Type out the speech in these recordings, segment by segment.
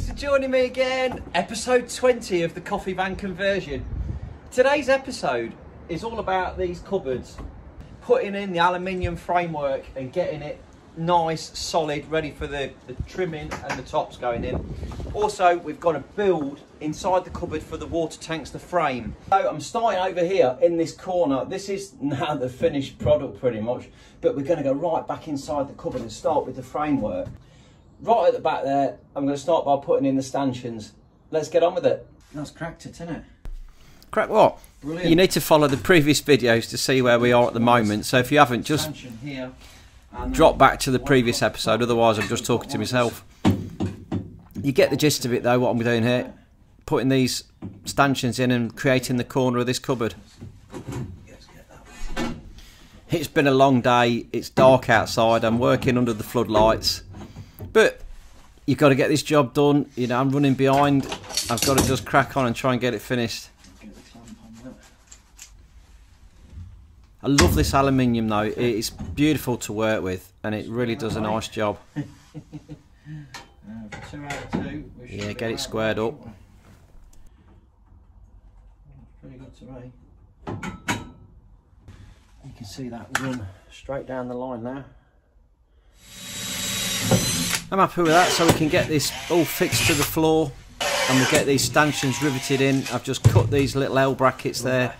Thanks for joining me again. Episode 20 of the Coffee Van Conversion. Today's episode is all about these cupboards, putting in the aluminium framework and getting it nice, solid, ready for the, the trimming and the tops going in. Also, we've got to build inside the cupboard for the water tanks, the frame. So I'm starting over here in this corner. This is now the finished product pretty much, but we're going to go right back inside the cupboard and start with the framework. Right at the back there, I'm going to start by putting in the stanchions. Let's get on with it. That's cracked it, isn't it? Crack what? Brilliant. You need to follow the previous videos to see where we are at the moment. So if you haven't, just Stanchion here. and drop back to the previous episode. Otherwise, I'm just talking to myself. You get the gist of it, though. What I'm doing here, putting these stanchions in and creating the corner of this cupboard. Let's get that one. It's been a long day. It's dark outside. I'm working under the floodlights, but you've got to get this job done. You know, I'm running behind. I've got to just crack on and try and get it finished. I love this aluminium though. It's beautiful to work with, and it really does a nice job. Yeah, get it squared up. Pretty good. You can see that run straight down the line now. I'm happy with that, so we can get this all fixed to the floor, and we get these stanchions riveted in. I've just cut these little L brackets there,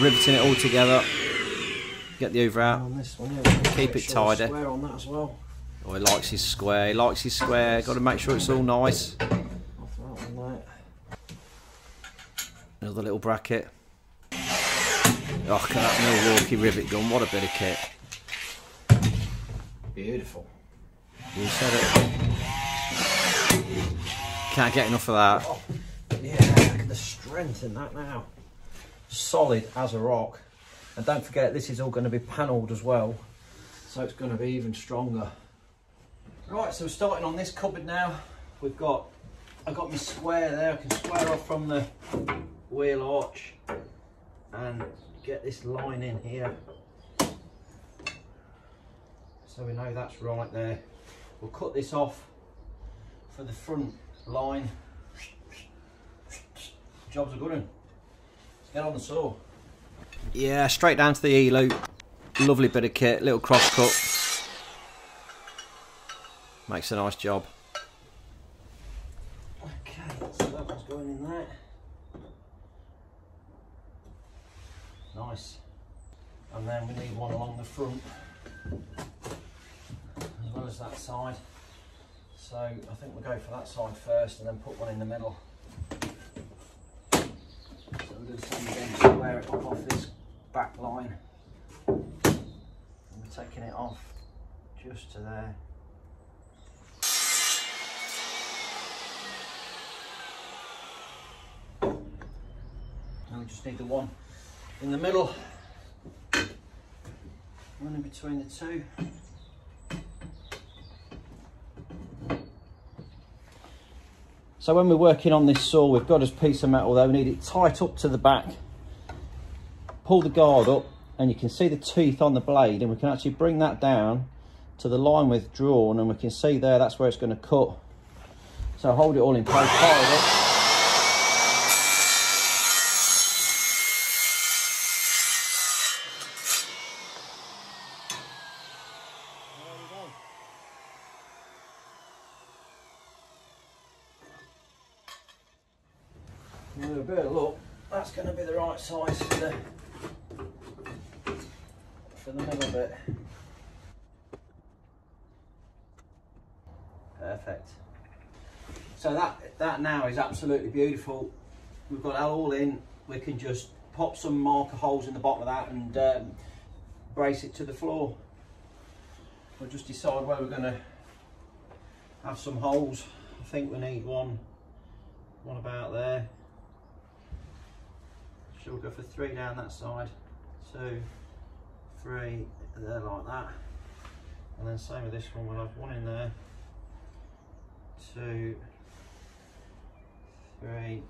riveting it all together. Get the over out. On this one, yeah, Keep it sure tidy. On that as well. Oh, he likes his square. He likes his square. Got to make sure it's all nice. Off that one there. Another little bracket. Oh, look at that Milwaukee rivet gun. What a bit of kit. Beautiful. You said it. Can't get enough of that. Yeah, look at the strength in that now. Solid as a rock. And don't forget, this is all going to be panelled as well. So it's going to be even stronger. Right, so starting on this cupboard now. We've got, I've got my square there. I can square off from the wheel arch and get this line in here. So we know that's right there. We'll cut this off for the front line. Job's a good one. Let's get on the saw. Yeah, straight down to the E loop. Lovely bit of kit, little cross cut. Makes a nice job. Okay, so that one's going in there. Nice. And then we need one along the front as well as that side. So I think we'll go for that side first and then put one in the middle. So we'll do the same again, square it off this back line. And we're taking it off just to there. And we just need the one in the middle. One in between the two. So when we're working on this saw, we've got this piece of metal there, we need it tight up to the back. Pull the guard up and you can see the teeth on the blade and we can actually bring that down to the line we've drawn and we can see there that's where it's going to cut. So hold it all in place, fire it up. Bit of that's going to be the right size for the for the middle bit. Perfect. So that that now is absolutely beautiful. We've got that all in. We can just pop some marker holes in the bottom of that and um, brace it to the floor. We'll just decide where we're going to have some holes. I think we need one, one about there. Shall we'll go for three down that side? Two, three, there like that. And then same with this one, we'll have one in there. Two, three,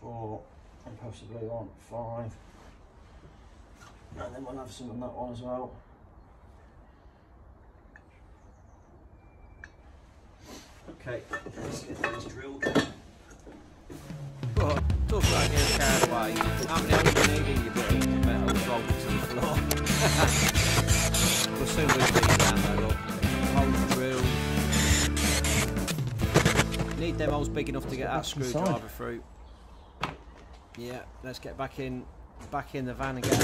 four, and possibly one, five. And then we'll have some on that one as well. Okay, let's get these drilled. Talk about getting carried away. How many hours you need in your bit of metal rolled to the floor? we'll soon these down though, look. Holes drilled. Need them holes big enough to get that back inside. screwdriver through. Yeah, let's get back in back in the van and get out.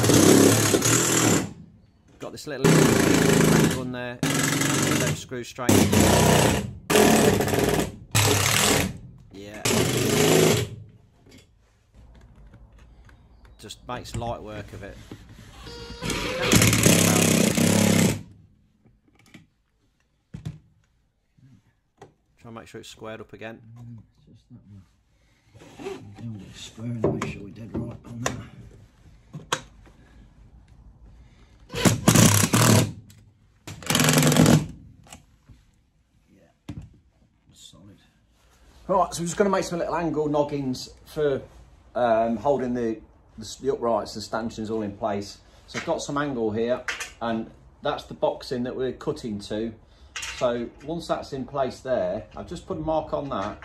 Got this little gun there. Get them screws straight. Yeah. Just makes light work of it. Try and make sure it's squared up again. It's just make sure we're dead right on that. Right, so we're just going to make some little angle noggins for um, holding the, the, the uprights, the stanchions all in place. So I've got some angle here, and that's the boxing that we're cutting to. So once that's in place there, I've just put a mark on that,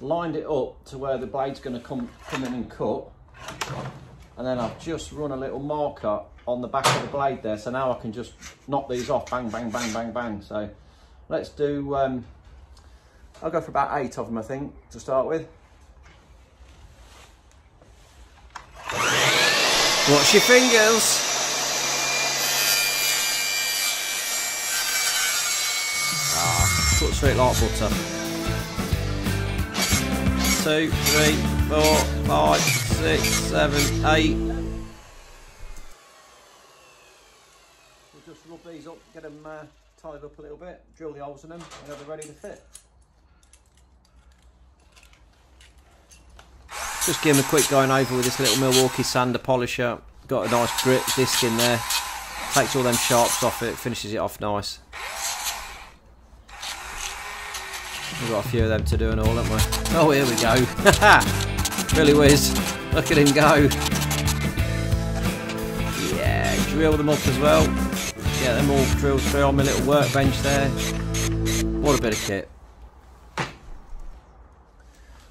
lined it up to where the blade's going to come, come in and cut. And then I've just run a little marker on the back of the blade there. So now I can just knock these off, bang, bang, bang, bang, bang. So let's do, um, I'll go for about eight of them, I think, to start with. Watch your fingers. Ah, cut it like butter. Two, three, four, five, six, seven, eight. We'll just rub these up, get them uh, tied up a little bit, drill the holes in them, and they're ready to fit. Just give him a quick going over with this little Milwaukee sander polisher. Got a nice grit disc in there. Takes all them sharps off it, finishes it off nice. We've got a few of them to do and all, haven't we? Oh, here we go. Billy Whiz. Look at him go. Yeah, drill them up as well. Get them all drilled through on my little workbench there. What a bit of kit.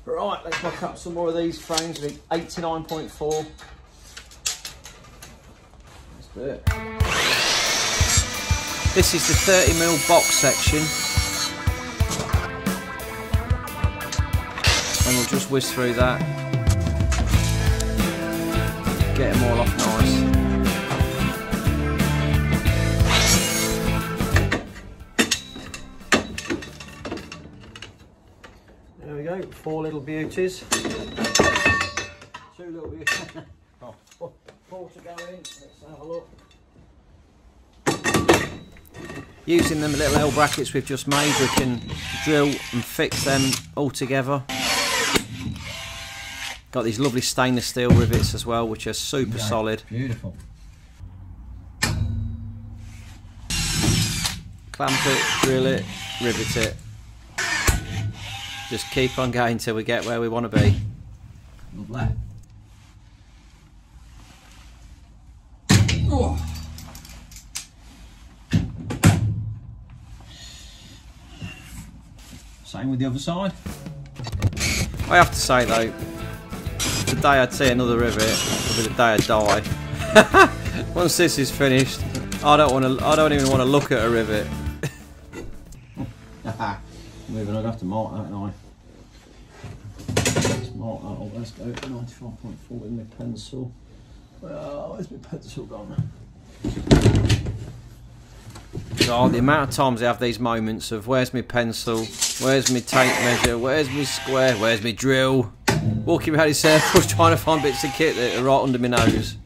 Right, let's mock up some more of these frames. Need 89.4. Let's do it. This is the 30mm box section. And we'll just whiz through that. Get them all off nice. Four little beauties. Two little beauties. oh, four, four to go in. Let's have a look. Using them little L brackets we've just made, we can drill and fix them all together. Got these lovely stainless steel rivets as well, which are super Yeah, solid. Beautiful. Clamp it, drill it, rivet it. Just keep on going till we get where we want to be. Lovely. Oh. Same with the other side. I have to say though, the day I'd see another rivet will be the day I die. Once this is finished, I don't want to. I don't even want to look at a rivet. Moving, I'd have to mark that, I? Let's mark that up. Let's go 95.4 with my pencil. Well, where's my pencil gone? So the amount of times I have these moments of where's my pencil, where's my tape measure, where's my square, where's my drill, walking around in circles trying to find bits of kit that are right under my nose.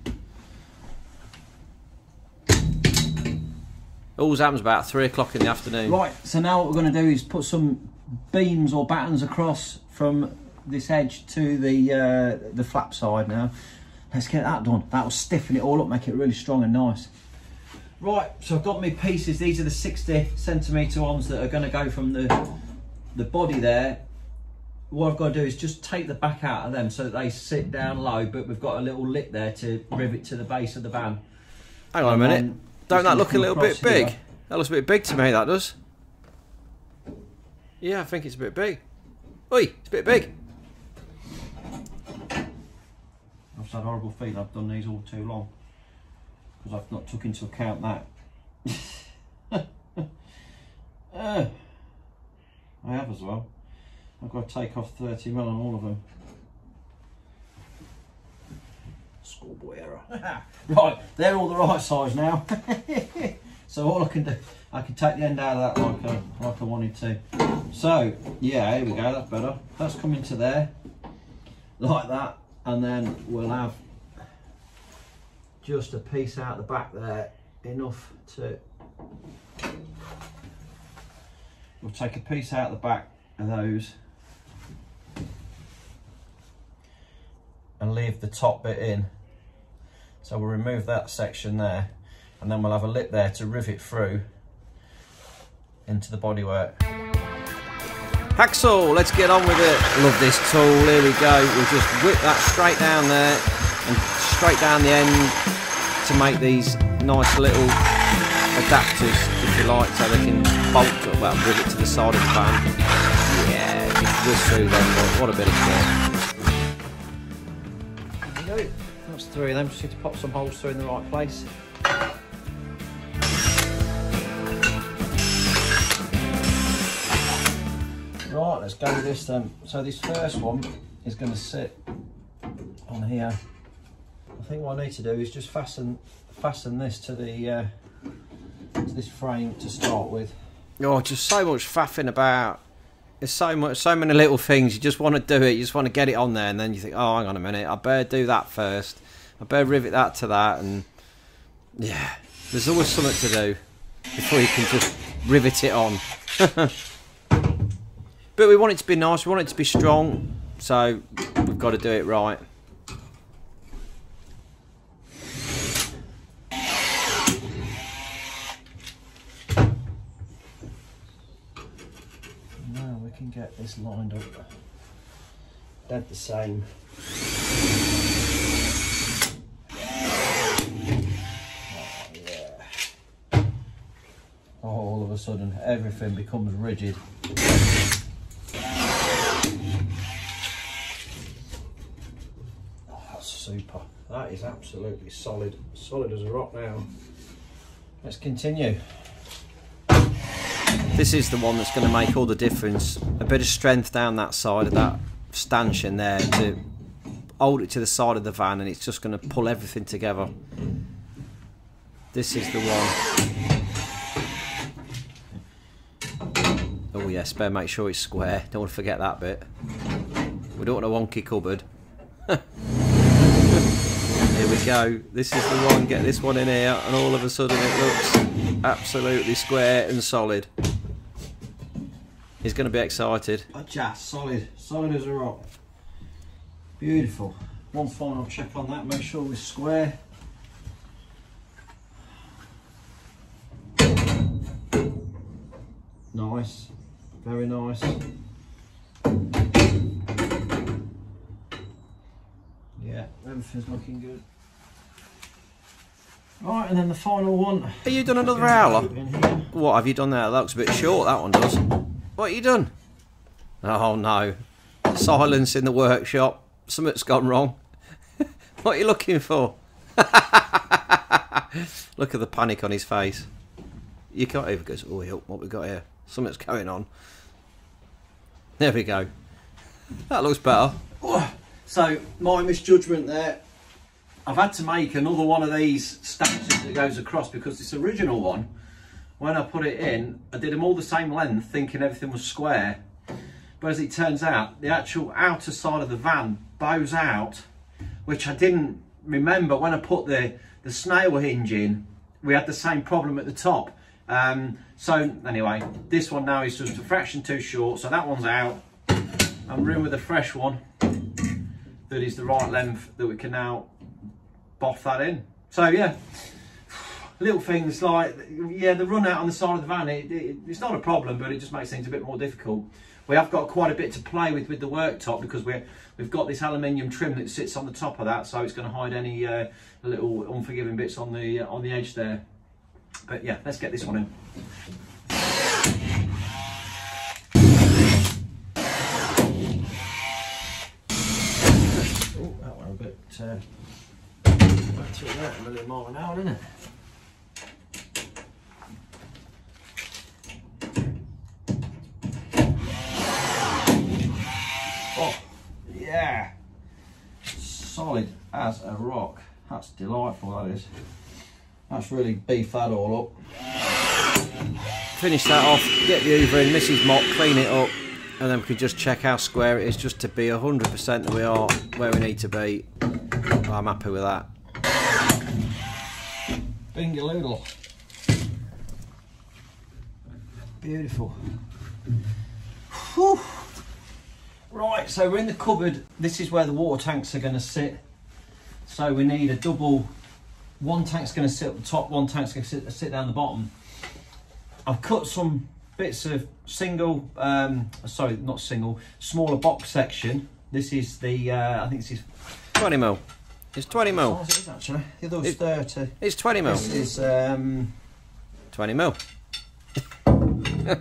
Always happens about three o'clock in the afternoon. Right, so now what we're going to do is put some beams or battens across from this edge to the uh, the flap side now. Let's get that done. That will stiffen it all up, make it really strong and nice. Right, so I've got my pieces. These are the 60 centimetre ones that are going to go from the the body there. What I've got to do is just take the back out of them so that they sit down low, but we've got a little lip there to rivet to the base of the van. Hang on a minute. then Don't that look a little bit across here. big? That looks a bit big to me. That does. Yeah, I think it's a bit big. Oi, it's a bit big. I've had horrible feet. I've done these all too long because I've not took into account that. uh, I have as well. I've got to take off 30 mil on all of them. Schoolboy error. right, they're all the right size now. so all I can do, I can take the end out of that like I, like I wanted to. So, yeah, here we go, that's better. That's coming to there, like that. And then we'll have just a piece out the back there, enough to... We'll take a piece out the back of those and leave the top bit in. So we'll remove that section there and then we'll have a lip there to rivet through into the bodywork. Hackzall, let's get on with it. Love this tool, here we go. We'll just whip that straight down there and straight down the end to make these nice little adapters, if you like, so they can bolt, well, rivet to the side of the van. Yeah, just whiz through them, what a bit of work. That's three of them, just need to pop some holes through in the right place. Right, let's go with this then. So this first one is going to sit on here. I think what I need to do is just fasten fasten this to the uh, to this frame to start with. Oh, just so much faffing about. There's so much, so many little things. You just want to do it. You just want to get it on there, and then you think, oh, hang on a minute, I better do that first. I better rivet that to that, and yeah, there's always something to do before you can just rivet it on. but we want it to be nice. We want it to be strong, so we've got to do it right. Now we can get this lined up dead the same. Oh, yeah. All of a sudden everything becomes rigid. Oh, that's super. That is absolutely solid. Solid as a rock now. Let's continue. This is the one that's going to make all the difference. A bit of strength down that side of that stanchion there to hold it to the side of the van and it's just going to pull everything together. This is the one. Oh yes, better make sure it's square. Don't want to forget that bit. We don't want a wonky cupboard. here we go. This is the one. Get this one in here and all of a sudden it looks absolutely square and solid. He's going to be excited. Just solid, solid as a rock. Beautiful. One final check on that, make sure we're square. Nice, very nice. Yeah, everything's looking good. Right, and then the final one. Have you done another hour? What have you done there? That looks a bit short, that one does. What have you done? Oh no. Silence in the workshop. Something's gone wrong. what are you looking for? Look at the panic on his face. You can't even go, oh, help, what we got here? Something's going on. There we go. That looks better. Oh, so, my misjudgment there. I've had to make another one of these stanchions that goes across because this original one, when I put it in, I did them all the same length thinking everything was square. But as it turns out, the actual outer side of the van bows out, which I didn't remember when I put the, the snail hinge in. We had the same problem at the top. Um, so anyway, this one now is just a fraction too short, so that one's out. I'm room with a fresh one that is the right length that we can now boff that in. So yeah, little things like, yeah, the run out on the side of the van, it, it, it's not a problem, but it just makes things a bit more difficult. We have got quite a bit to play with with the worktop because we're, we've got this aluminium trim that sits on the top of that, so it's going to hide any uh, little unforgiving bits on the, uh, on the edge there. But yeah, let's get this one in. Oh, that one a bit... Uh, to a million more an hour, isn't it? Delightful, that is. That's really beefed that all up. Finish that off, get the Hoover in, Mrs. Mop, clean it up, and then we can just check how square it is just to be 100% that we are where we need to be. I'm happy with that. Bingaloodle. Beautiful. Whew. Right, so we're in the cupboard. This is where the water tanks are going to sit. So we need a double. One tank's going to sit at the top, one tank's going to sit, sit down the bottom. I've cut some bits of single, um, sorry, not single, smaller box section. This is the, uh, I think this is 20 mil. It's 20 mil. Oh, it is actually. The other was It- 30. It's 20 mil. This is um, 20 mil.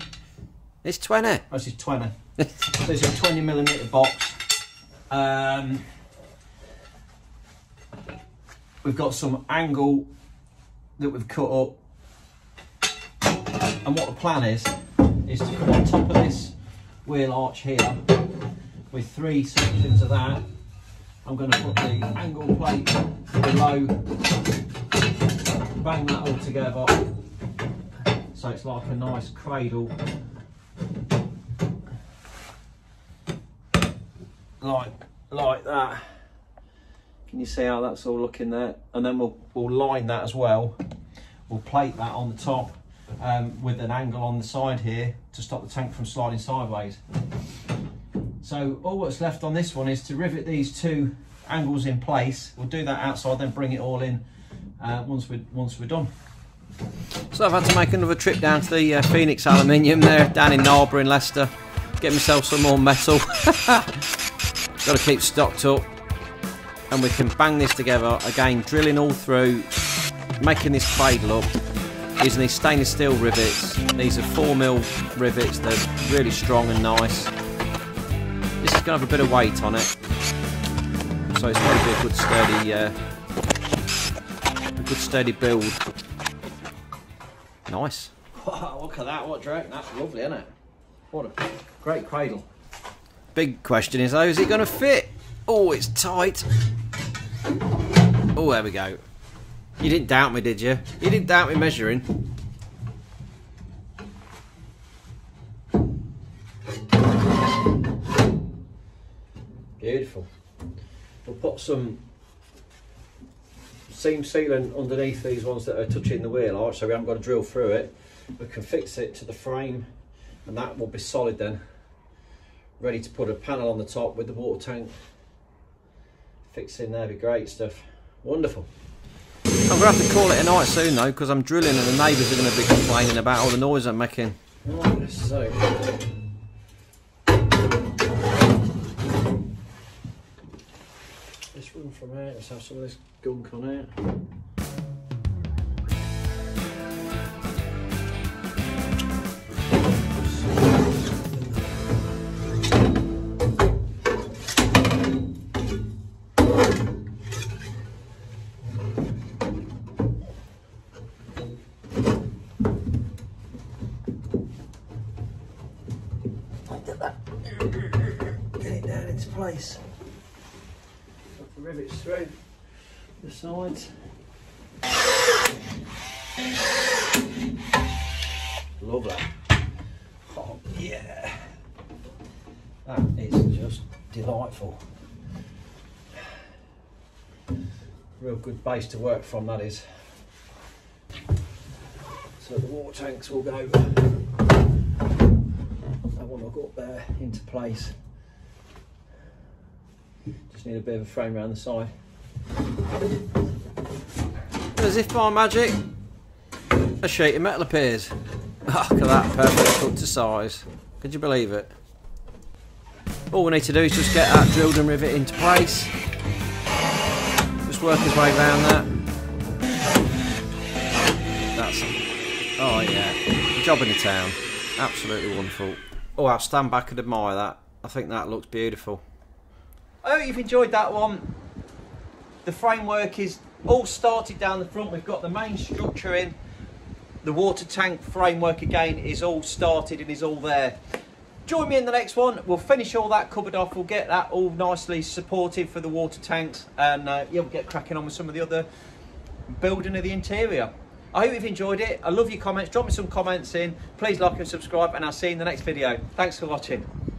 it's 20. this is 20. so it's a 20 millimeter box. Um, we've got some angle that we've cut up. And what the plan is, is to come on top of this wheel arch here with three sections of that. I'm going to put the angle plate below, bang that all together. So it's like a nice cradle. Like, like that. Can you see how that's all looking there? And then we'll, we'll line that as well. We'll plate that on the top um, with an angle on the side here to stop the tank from sliding sideways. So all that's left on this one is to rivet these two angles in place. We'll do that outside, then bring it all in uh, once we're once we're done. So I've had to make another trip down to the uh, Phoenix Aluminium there, down in Narborough in Leicester. Get myself some more metal. Got to keep stocked up. And we can bang this together again, drilling all through, making this cradle up, using these stainless steel rivets. These are 4mm rivets, they're really strong and nice. This is going to have a bit of weight on it. So it's going to be a good sturdy, uh, a good sturdy build. Nice. Wow, look at that, what Drake, that's lovely, isn't it? What a great cradle. Big question is though, is it going to fit? Oh, it's tight. Oh, there we go. You didn't doubt me, did you? You didn't doubt me measuring. Beautiful. We'll put some seam sealant underneath these ones that are touching the wheel arch so we haven't got to drill through it. We can fix it to the frame and that will be solid then. Ready to put a panel on the top with the water tank. Fix in there, be great stuff. Wonderful. I'm going to have to call it a night soon though, because I'm drilling and the neighbours are going to be complaining about all the noise I'm making. Right, so this run from here, let's have some of this gunk on it. Put the rivets through the sides. Lovely. Oh yeah. That is just delightful. Real good base to work from that is. So the water tanks will go that one will go up there into place. Just need a bit of a frame around the side. As if by magic, a sheet of metal appears. Look at that, perfect cut to size. Could you believe it? All we need to do is just get that drilled and rivet into place. Just work his way around that. That's, oh yeah, job in the town. Absolutely wonderful. Oh, I'll stand back and admire that. I think that looks beautiful. I hope you've enjoyed that one. The framework is all started down the front. We've got the main structure in. The water tank framework again is all started and is all there. Join me in the next one. We'll finish all that cupboard off. We'll get that all nicely supported for the water tanks, and uh, yeah, we'll get cracking on with some of the other building of the interior. I hope you've enjoyed it. I love your comments. Drop me some comments in. Please like and subscribe, and I'll see you in the next video. Thanks for watching.